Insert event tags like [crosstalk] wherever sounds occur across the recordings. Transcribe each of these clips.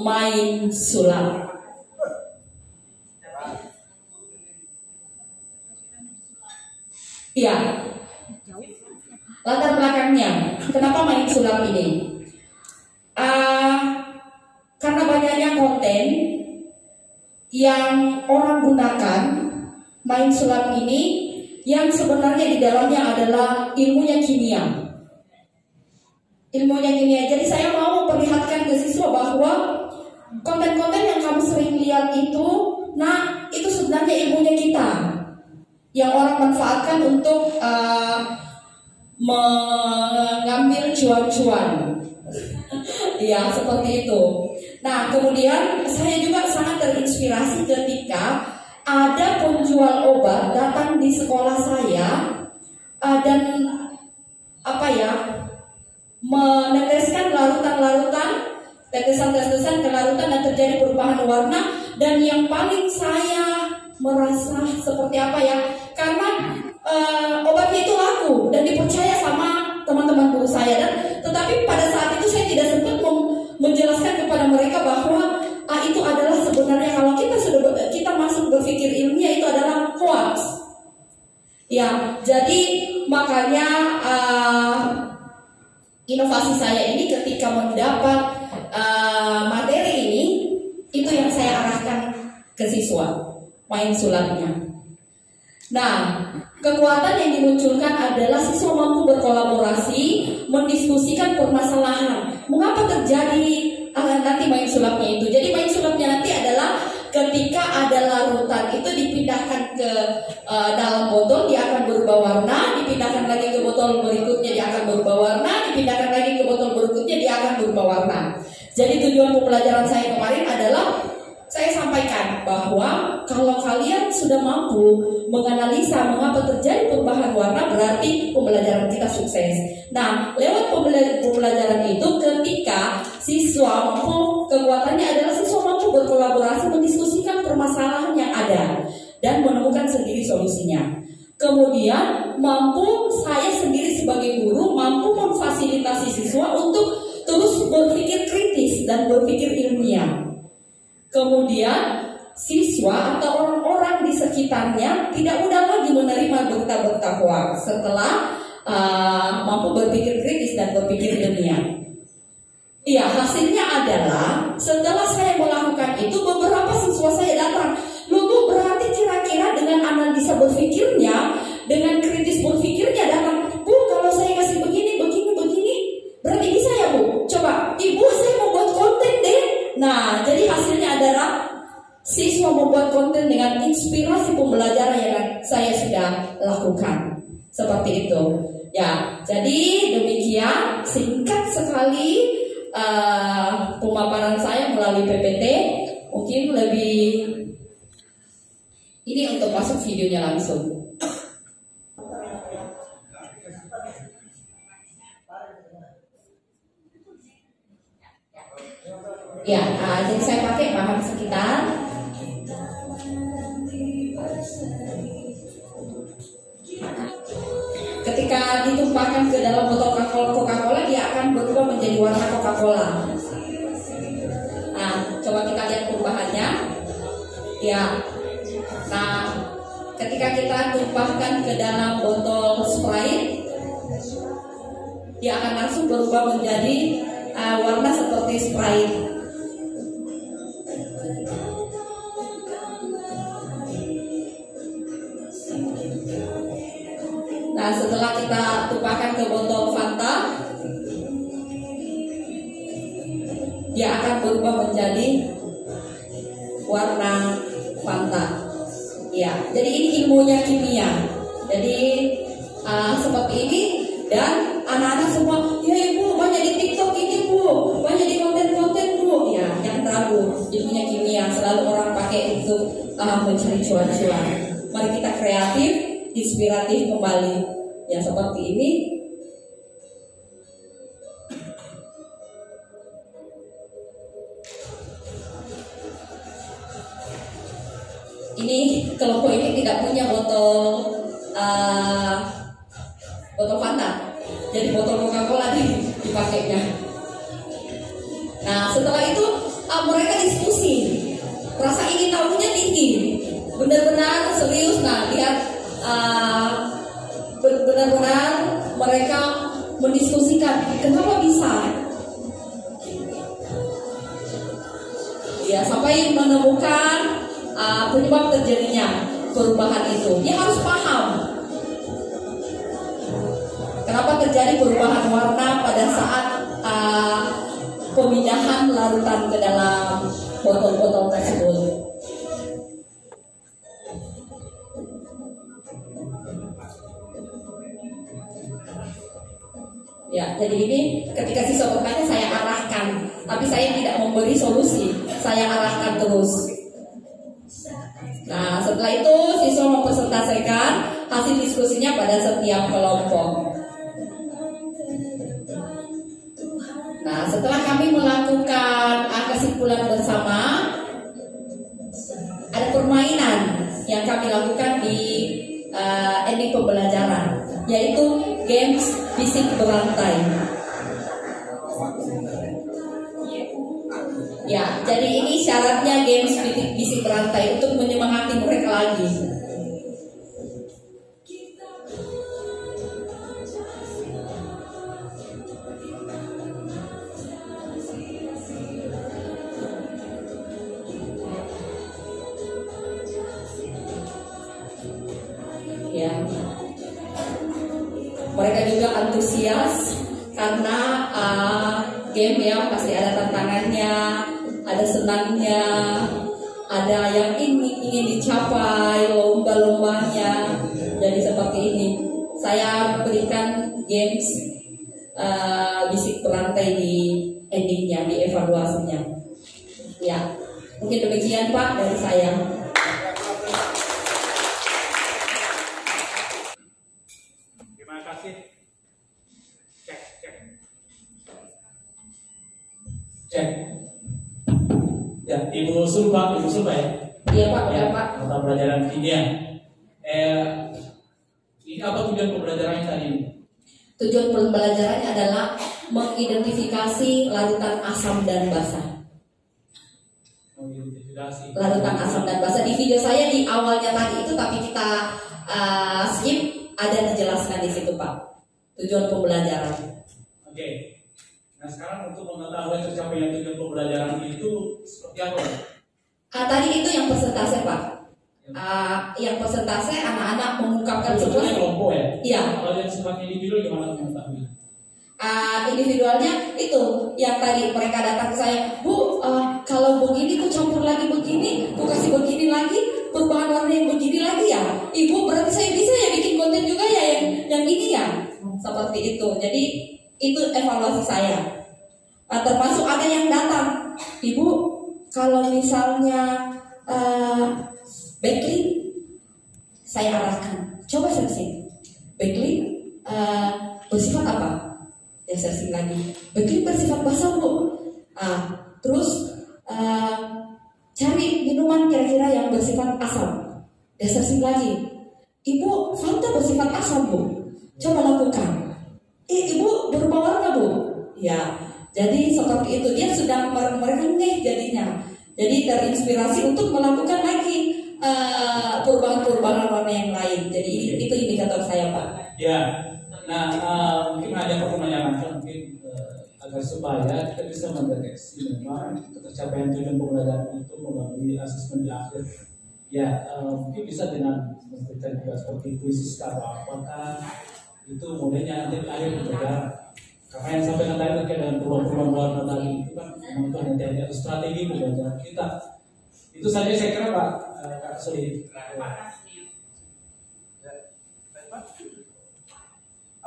main sulap. Iya. Latar belakangnya, kenapa main sulap ini? Uh, karena banyaknya konten yang orang gunakan main sulap ini yang sebenarnya di dalamnya adalah ilmunya kimia. Ilmunya kimia. Jadi saya mau memperlihatkan ke siswa bahwa konten-konten yang kamu sering lihat itu, nah itu sebenarnya ilmunya kita yang orang manfaatkan untuk uh, mengambil cuan-cuan. [laughs] ya seperti itu. Nah kemudian saya juga sangat terinspirasi ketika ada penjual obat datang di sekolah saya uh, dan apa ya meneteskan larutan-larutan tetesan-tetesan ke larutan dan terjadi perubahan warna dan yang paling saya merasa seperti apa ya? Karena uh, obatnya itu laku dan dipercaya sama teman-teman guru saya dan tetapi pada saat itu saya tidak sempat menjelaskan kepada mereka bahwa ah, itu adalah sebenarnya kalau kita sudah kita masuk berpikir ilmiah itu adalah hoax. Ya jadi makanya uh, inovasi saya ini ketika mendapat uh, materi ini itu yang saya arahkan ke siswa main sulapnya. Nah, kekuatan yang dimunculkan adalah siswa mampu berkolaborasi, mendiskusikan permasalahan. Mengapa terjadi uh, nanti main sulapnya itu? Jadi main sulapnya nanti adalah ketika ada larutan itu dipindahkan ke uh, dalam botol dia akan berubah warna, dipindahkan lagi ke botol berikutnya dia akan berubah warna, Jadi tujuan pembelajaran saya kemarin adalah saya sampaikan bahwa kalau kalian sudah mampu menganalisa mengapa terjadi perubahan warna berarti pembelajaran kita sukses. Nah, lewat pembelajaran itu ketika siswa mampu kekuatannya adalah siswa mampu berkolaborasi mendiskusikan permasalahan yang ada dan menemukan sendiri solusinya. Kemudian mampu saya sendiri sebagai guru mampu memfasilitasi siswa untuk dan berpikir ilmiah. Kemudian siswa atau orang-orang di sekitarnya tidak mudah lagi menerima berita-berita hoax setelah uh, mampu berpikir kritis dan berpikir ilmiah. Iya, hasilnya adalah setelah saya melakukan itu beberapa siswa saya datang. Pemaparan saya melalui PPT. Mungkin lebih ini untuk masuk videonya langsung. Ya, uh, jadi saya pakai bahan sekitar Ketika ditumpahkan ke dalam botol Coca-Cola, dia akan berubah menjadi warna Coca-Cola. Ya. Nah, ketika kita tumpahkan ke dalam botol Sprite, dia akan langsung berubah menjadi uh, warna seperti Sprite. Nah setelah kita tumpahkan ke botol Fanta ilmunya kimia. Jadi uh, seperti ini Dan anak-anak semua Ya ibu banyak di tiktok ini bu. Banyak di konten-konten bu. Ya, yang tahu ilmunya kimia Selalu orang pakai untuk uh, mencari cuan-cuan. Mari kita kreatif, inspiratif kembali. Yang seperti ini Jadi botol Coca-Cola dipakainya nah setelah itu uh, mereka diskusi. Rasa ingin tahunya tinggi. Benar-benar serius. Nah, lihat uh, benar-benar mereka mendiskusikan kenapa bisa ya sampai menemukan uh, penyebab terjadinya perubahan itu dia harus paham terjadi perubahan warna pada saat uh, pemindahan larutan ke dalam botol-botol tersebut Ya, jadi ini ketika siswa bertanya saya arahkan, tapi saya tidak memberi solusi, saya arahkan terus. Nah, setelah itu siswa mempresentasikan hasil diskusinya pada setiap kelompok. Melakukan kesimpulan bersama, ada permainan yang kami lakukan di uh, ending pembelajaran, yaitu games fisik berantai. Ya, jadi ini syaratnya games fisik berantai untuk menyemangati mereka lagi. Antusias karena uh, game ya pasti ada tantangannya, ada senangnya, ada yang ingin ingin dicapai lomba-lombanya. Jadi seperti ini. Saya berikan games uh, bisik perantai di endingnya, di evaluasinya. Ya, mungkin demikian Pak dari saya. Cek. Ya, Ibu Sulfa, Ibu Sulfa ya? Iya Pak, ya, Pak. Mata pelajaran kimia. Eh, ini apa tujuan pembelajarannya tadi? Tujuan pembelajarannya adalah mengidentifikasi larutan asam dan basah. Mengidentifikasi. Larutan asam dan basah di video saya di awalnya tadi itu, tapi kita uh, skip ada dijelaskan di situ Pak. Tujuan pembelajaran. Oke. Okay. Nah sekarang untuk mengetahui tercapainya tujuan pembelajaran itu seperti apa? Ah, tadi itu yang persentase Pak. Uh, yang persentase anak-anak mengungkapkan sebuah kelompok ya. Iya. Kalau yang sifatnya individu gimana mengetahui? Uh, individualnya itu yang tadi mereka datang ke saya, Bu, uh, kalau begini kok campur lagi begini, kok kasih begini lagi, perubahan warna yang begini lagi ya, Ibu berarti saya bisa ya bikin konten juga ya yang yang ini ya, seperti itu. Jadi itu evaluasi saya. Nah, termasuk ada yang datang, ibu kalau misalnya uh, backlink saya arahkan, coba searching. Backlink uh, bersifat apa? Ya searching lagi. Backlink bersifat basah bu. Ah, terus uh, cari minuman kira-kira yang bersifat asam. Ya searching lagi. Ibu, Fanta bersifat asam bu. Coba lakukan eh ibu berubah warna bu ya jadi seperti itu dia sudah merenggih jadinya. Jadi terinspirasi untuk melakukan lagi uh, perubahan-perubahan warna yang lain. Jadi itu indikator saya pak. Ya. Nah uh, mungkin ada pertanyaan mungkin uh, agar supaya kita bisa mendeteksi memang tercapaian tujuan pembelajaran itu melalui asesmen di akhir. Ya uh, mungkin bisa dengan memberikan juga seperti kuis atau apakah itu modelnya nanti akhir berjalan karena yang sampai tadi terkait dengan perubahan-perubahan warna tadi itu kan nanti ada strategi pembelajaran kita itu saja saya kira Pak uh, Kak Soli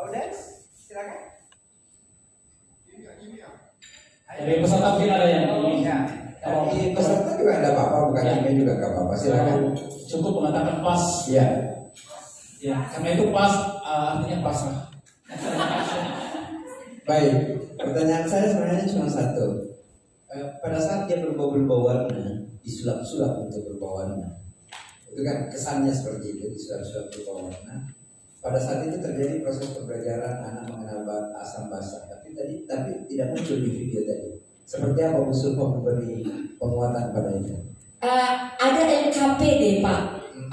Audience, silakan. Dari peserta mungkin ada yang ini. Ya. Dari peserta juga ada apa-apa, bukan ya. juga nggak apa-apa. Silakan. Cukup mengatakan pas. Ya. Ya, karena itu pas uh, artinya pasrah. Baik, pertanyaan saya sebenarnya cuma satu. Uh, pada saat dia berubah-ubah warna, disulap-sulap untuk berubah warna. Itu kan kesannya seperti itu, disulap-sulap berubah warna. Pada saat itu terjadi proses pembelajaran anak mengenal asam basah, tapi tadi tapi tidak muncul di video tadi. Seperti apa Bu Sulfa memberi penguatan pada itu? Eh, ada LKPD Pak.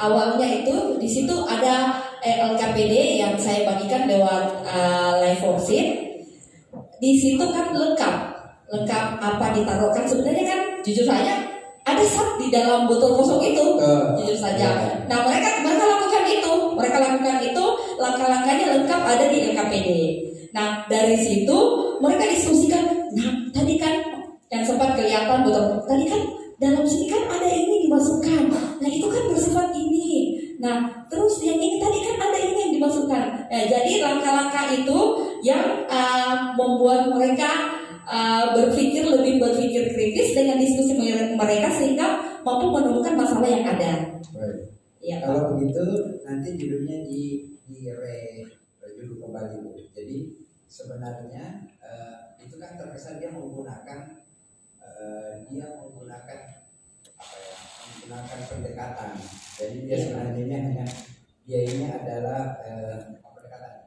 Awalnya itu di situ ada eh, LKPD yang saya bagikan lewat eh, live worksheet. Di situ kan lengkap, lengkap apa ditaruhkan. Sebenarnya kan jujur saja ada sat di dalam botol kosong itu, Eh, jujur saja. iya. Nah mereka mereka lakukan itu, mereka lakukan itu langkah-langkahnya lengkap ada di LKPD. Nah dari situ mereka diskusikan. Nah tadi kan yang sempat kelihatan botol tadi kan dalam sini kan ada ini dimasukkan. Nah itu kan bersifat ini. Nah terus yang ini tadi kan ada ini yang dimasukkan. Nah, jadi langkah-langkah itu yang uh, membuat mereka uh, berpikir lebih berpikir kritis dengan diskusi mereka sehingga mampu menemukan masalah yang ada. Baik. Ya. Kalau begitu nanti judulnya di di re review kembali Bu. Jadi sebenarnya eh, itu kan terkesan dia menggunakan eh, dia menggunakan apa ya menggunakan pendekatan. Jadi dia Iya. sebenarnya hanya dia ini adalah pendekatan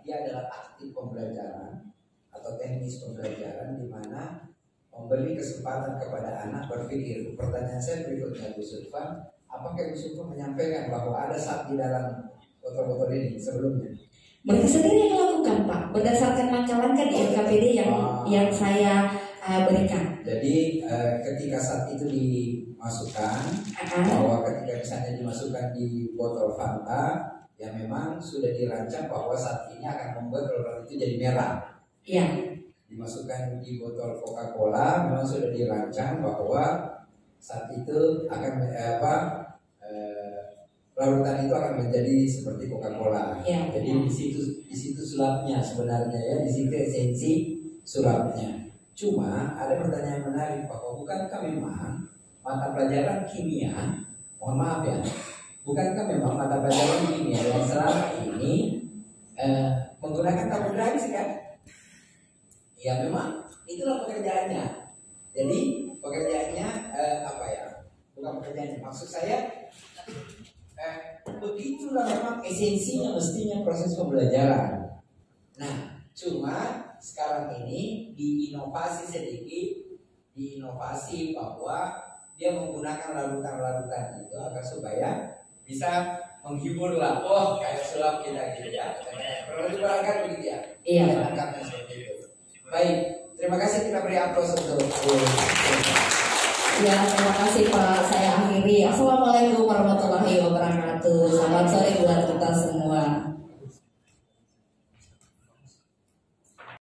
dia adalah taktik pembelajaran atau teknis pembelajaran di mana memberi kesempatan kepada anak berpikir. Pertanyaan saya berikutnya Bu Sulfan, apakah Bu Sulfan menyampaikan bahwa ada saat di dalam botol-botol ini sebelumnya? Mereka sendiri yang melakukan Pak berdasarkan langkah-langkah di LKPD yang Ah. yang saya uh, berikan. Jadi eh, ketika saat itu dimasukkan, Ah, bahwa ketika misalnya dimasukkan di botol Fanta, ya memang sudah dirancang bahwa saat ini akan membuat botol itu jadi merah. ya, Dimasukkan di botol Coca-Cola, memang sudah dirancang bahwa saat itu akan eh, apa eh, larutan itu akan menjadi seperti Coca-Cola. ya, Jadi di situ di situ sulapnya sebenarnya ya, di situ esensi sulapnya. Cuma ada pertanyaan menarik bahwa bukankah memang mata pelajaran kimia, mohon maaf ya, bukankah memang mata pelajaran kimia yang selama ini eh, menggunakan karbohidrat kan? Ya memang itulah pekerjaannya. Jadi pekerjaannya eh, apa ya? Bukan pekerjaannya. Maksud saya eh, begitulah memang esensinya mestinya proses pembelajaran. Nah, cuma sekarang ini diinovasi sedikit, diinovasi bahwa dia menggunakan larutan-larutan itu agar supaya bisa menghibur lah. Oh, kayak sulap kita gitu ya. Kalau barangkali begitu ya. Iya, Pak. Menangkapnya seperti itu. Baik, terima kasih kita beri aplaus untuk ya. Terima kasih Pak. Saya akhiri. Assalamualaikum warahmatullahi wabarakatuh. Selamat sore buat kita semua.